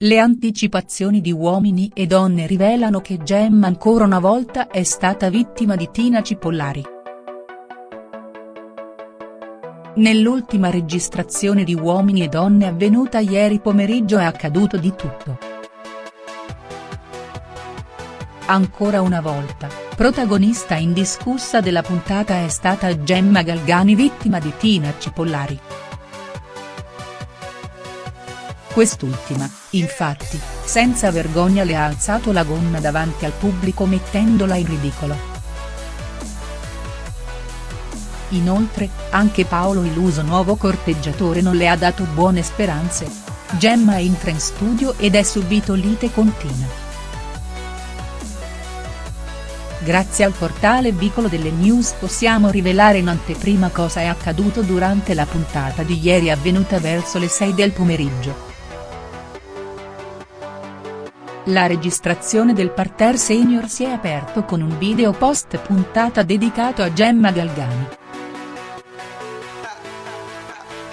Le anticipazioni di Uomini e Donne rivelano che Gemma ancora una volta è stata vittima di Tina Cipollari. Nell'ultima registrazione di Uomini e Donne avvenuta ieri pomeriggio è accaduto di tutto. Ancora una volta, protagonista indiscussa della puntata è stata Gemma Galgani vittima di Tina Cipollari. Quest'ultima, infatti, senza vergogna le ha alzato la gonna davanti al pubblico mettendola in ridicolo. Inoltre, anche Paolo Iluso nuovo corteggiatore non le ha dato buone speranze. Gemma entra in studio ed è subito lite continua. Grazie al portale Vicolo delle News possiamo rivelare in anteprima cosa è accaduto durante la puntata di ieri avvenuta verso le 6 del pomeriggio. La registrazione del Parterre Senior si è aperto con un video post puntata dedicato a Gemma Galgani.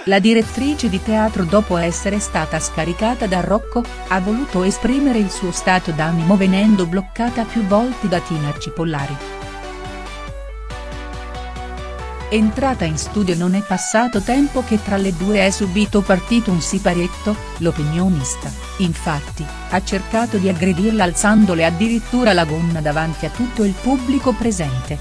La direttrice di teatro dopo essere stata scaricata da Rocco, ha voluto esprimere il suo stato d'animo venendo bloccata più volte da Tina Cipollari. Entrata in studio non è passato tempo che tra le due è subito partito un siparietto, l'opinionista, infatti, ha cercato di aggredirla alzandole addirittura la gonna davanti a tutto il pubblico presente.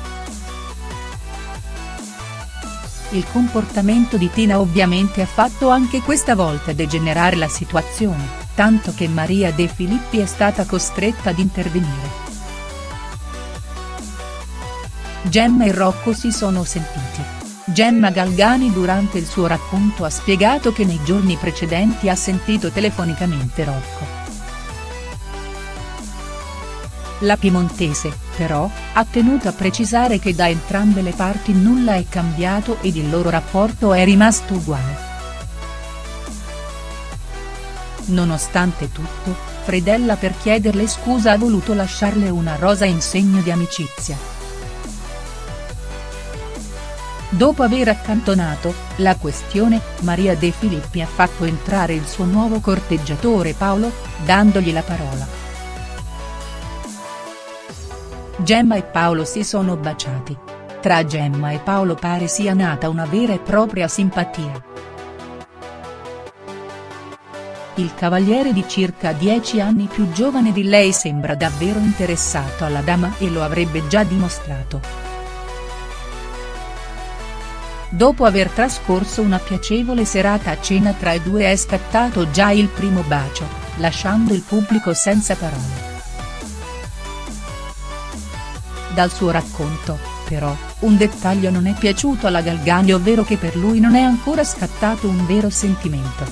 Il comportamento di Tina ovviamente ha fatto anche questa volta degenerare la situazione, tanto che Maria De Filippi è stata costretta ad intervenire. Gemma e Rocco si sono sentiti. Gemma Galgani durante il suo racconto ha spiegato che nei giorni precedenti ha sentito telefonicamente Rocco. La piemontese, però, ha tenuto a precisare che da entrambe le parti nulla è cambiato ed il loro rapporto è rimasto uguale. Nonostante tutto, Fredella per chiederle scusa ha voluto lasciarle una rosa in segno di amicizia. Dopo aver accantonato, la questione, Maria De Filippi ha fatto entrare il suo nuovo corteggiatore Paolo, dandogli la parola. Gemma e Paolo si sono baciati. Tra Gemma e Paolo pare sia nata una vera e propria simpatia. Il cavaliere di circa 10 anni più giovane di lei sembra davvero interessato alla dama e lo avrebbe già dimostrato. Dopo aver trascorso una piacevole serata a cena tra i due è scattato già il primo bacio, lasciando il pubblico senza parole. Dal suo racconto, però, un dettaglio non è piaciuto alla Galgani ovvero che per lui non è ancora scattato un vero sentimento.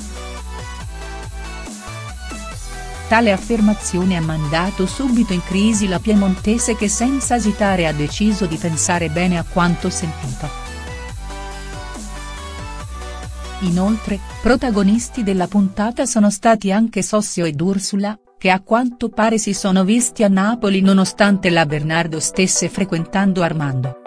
Tale affermazione ha mandato subito in crisi la piemontese che senza esitare ha deciso di pensare bene a quanto sentito. Inoltre, protagonisti della puntata sono stati anche Sossio ed Ursula, che a quanto pare si sono visti a Napoli nonostante la Bernardo stesse frequentando Armando.